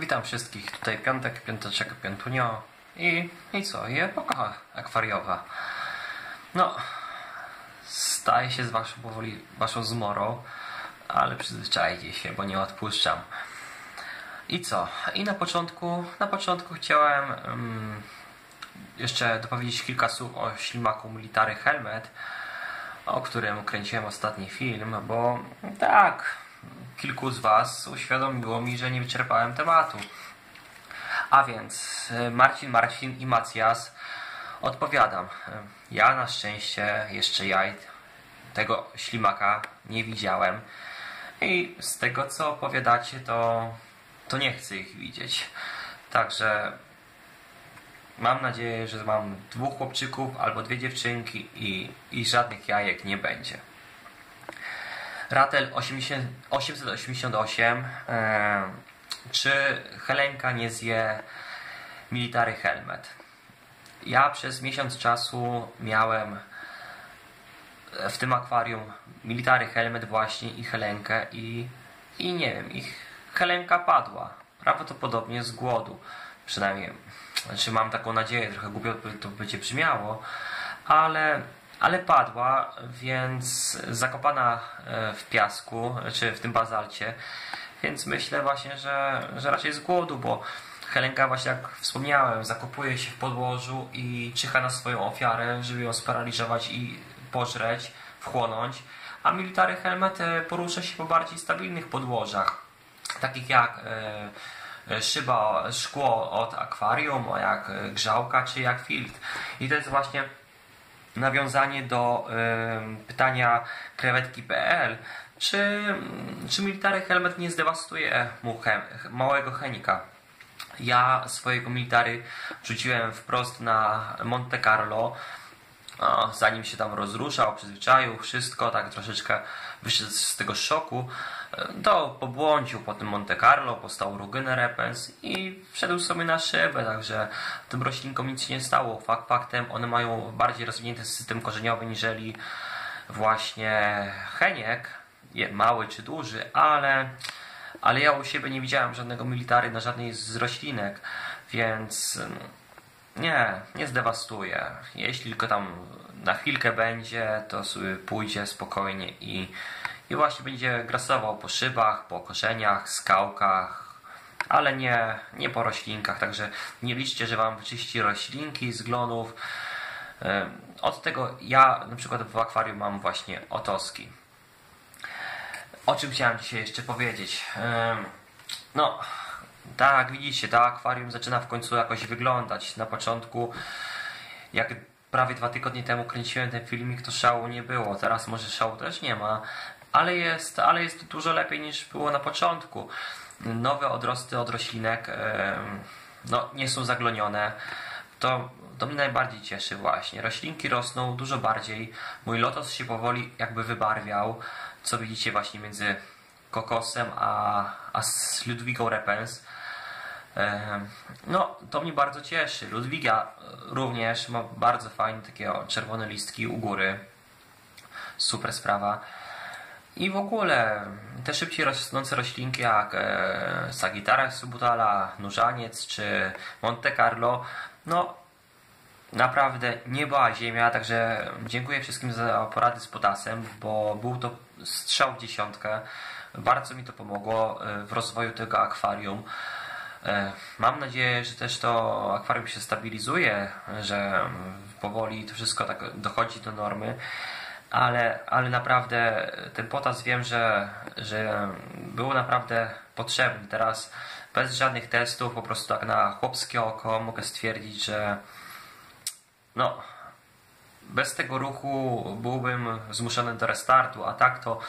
Witam wszystkich. Tutaj piątek, piąteczek, piątunio i, i co? I epoka akwariowa. No, staję się z waszą powoli, waszą zmorą, ale przyzwyczajcie się, bo nie odpuszczam. I co? I na początku, na początku chciałem um, jeszcze dopowiedzieć kilka słów o ślimaku Military Helmet, o którym kręciłem ostatni film, bo tak, kilku z Was uświadomiło mi, że nie wyczerpałem tematu. A więc y, Marcin, Marcin i Macjas odpowiadam. Ja na szczęście jeszcze jaj tego ślimaka nie widziałem. I z tego co opowiadacie, to, to nie chcę ich widzieć. Także mam nadzieję, że mam dwóch chłopczyków albo dwie dziewczynki i, i żadnych jajek nie będzie. Ratel 80, 888. E, czy Helenka nie zje Military Helmet? Ja przez miesiąc czasu miałem w tym akwarium Military Helmet właśnie i Helenkę i, i nie wiem, ich Helenka padła. Prawdopodobnie z głodu. Przynajmniej, znaczy mam taką nadzieję, trochę głupio to będzie brzmiało, ale ale padła, więc zakopana e, w piasku, czy w tym bazalcie, więc myślę właśnie, że, że raczej z głodu, bo Helenka właśnie jak wspomniałem, zakopuje się w podłożu i czyha na swoją ofiarę, żeby ją sparaliżować i pożreć, wchłonąć, a Military Helmet e, porusza się po bardziej stabilnych podłożach, takich jak e, szyba, szkło od akwarium, jak grzałka czy jak filtr. I to jest właśnie nawiązanie do pytania krewetki.pl, czy, czy military helmet nie zdewastuje mu małego Henika. Ja swojego military wrzuciłem wprost na Monte Carlo, no, zanim się tam rozruszał, przyzwyczaił, wszystko, tak troszeczkę wyszedł z tego szoku, to pobłądził po tym Monte Carlo, postał Rugynę Repens i wszedł sobie na szybę, także tym roślinkom nic się nie stało. Fakt faktem, one mają bardziej rozwinięty system korzeniowy niżeli właśnie Heniek, mały czy duży, ale, ale ja u siebie nie widziałem żadnego military na żadnej z roślinek, więc nie, nie zdewastuje. Jeśli tylko tam na chwilkę będzie, to sobie pójdzie spokojnie i, i właśnie będzie grasował po szybach, po korzeniach, skałkach, ale nie, nie po roślinkach. Także nie liczcie, że Wam wyczyści roślinki z glonów. Od tego ja na przykład w akwarium mam właśnie otoski. O czym chciałem dzisiaj jeszcze powiedzieć? No, tak, widzicie, to akwarium zaczyna w końcu jakoś wyglądać. Na początku, jak prawie dwa tygodnie temu kręciłem ten filmik, to szału nie było. Teraz może szału też nie ma, ale jest, ale jest dużo lepiej niż było na początku. Nowe odrosty od roślinek no, nie są zaglonione. To, to mnie najbardziej cieszy właśnie. Roślinki rosną dużo bardziej. Mój lotos się powoli jakby wybarwiał, co widzicie właśnie między kokosem a, a z Ludwigą Repens. No, to mnie bardzo cieszy. Ludwiga również ma bardzo fajne takie czerwone listki u góry. Super sprawa. I w ogóle te szybciej rosnące roślinki jak e, Sagittara subutala, Nurzaniec czy Monte Carlo, no naprawdę nieba ziemia, także dziękuję wszystkim za porady z potasem, bo był to strzał w dziesiątkę. Bardzo mi to pomogło e, w rozwoju tego akwarium. E, mam nadzieję, że też to akwarium się stabilizuje, że powoli to wszystko tak dochodzi do normy, ale, ale naprawdę ten potas wiem, że, że był naprawdę potrzebny. Teraz bez żadnych testów, po prostu tak na chłopskie oko mogę stwierdzić, że no, bez tego ruchu byłbym zmuszony do restartu, a tak to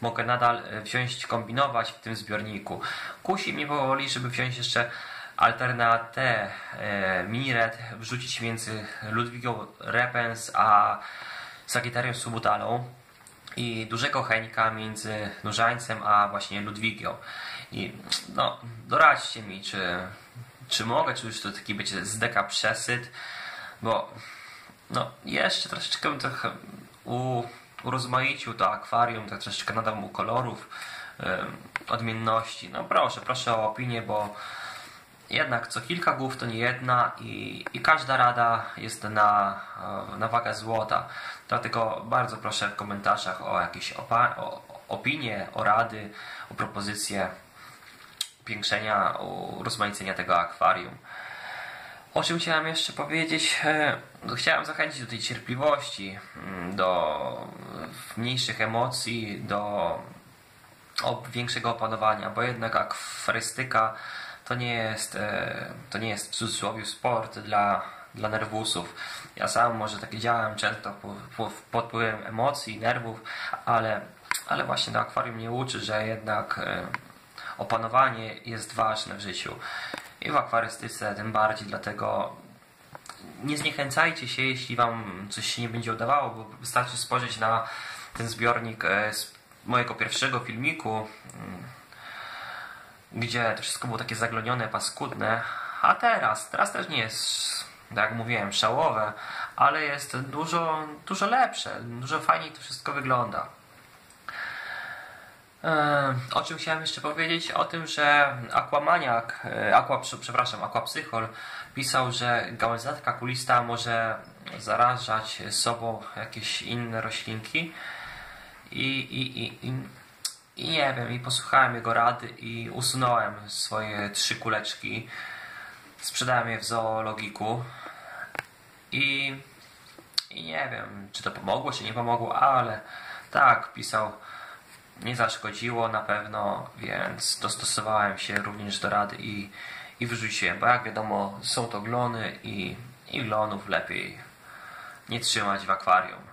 mogę nadal e, wziąć, kombinować w tym zbiorniku. Kusi mnie powoli, żeby wziąć jeszcze alternatę e, mini-red, wrzucić między Ludwigą Repens a Sagittarium Subutalą i dużego Heńka między Nurzańcem a właśnie Ludwigią. I no, doradźcie mi, czy, czy mogę, czy już to taki będzie z deka przesyt, bo no, jeszcze troszeczkę bym trochę u, urozmaicił to akwarium, tak troszeczkę nadał mu kolorów, odmienności. No proszę, proszę o opinię, bo jednak co kilka głów to nie jedna i, i każda rada jest na, e, na wagę złota. Dlatego bardzo proszę w komentarzach o jakieś o, opinie, o rady, o propozycje upiększenia, o rozmaicenia tego akwarium. O czym chciałem jeszcze powiedzieć? E, Chciałem zachęcić do tej cierpliwości, mm, do mniejszych emocji, do większego opanowania, bo jednak akwarystyka to nie jest, e, to nie jest w cudzysłowie sport dla, dla nerwusów. Ja sam może takie działałem często po- po- pod wpływem emocji, nerwów, ale, ale właśnie do akwarium mnie uczy, że jednak e, opanowanie jest ważne w życiu. I w akwarystyce tym bardziej, dlatego nie zniechęcajcie się, jeśli Wam coś się nie będzie udawało, bo wystarczy spojrzeć na ten zbiornik e, z mojego pierwszego filmiku, mm, gdzie to wszystko było takie zaglonione, paskudne, a teraz, teraz też nie jest, tak jak mówiłem, szałowe, ale jest dużo, dużo lepsze, dużo fajniej to wszystko wygląda. O czym chciałem jeszcze powiedzieć? O tym, że Aquamaniak, e, Aqua, przepraszam, Aquapsychol pisał, że gałęzatka kulista może zarażać sobą jakieś inne roślinki i, i, i, i, i nie wiem, i posłuchałem jego rady i usunąłem swoje trzy kuleczki. Sprzedałem je w zoologiku i, i nie wiem, czy to pomogło, czy nie pomogło, ale tak, pisał nie zaszkodziło na pewno, więc dostosowałem się również do rady i, i wyrzuciłem, bo jak wiadomo są to glony i, i glonów lepiej nie trzymać w akwarium.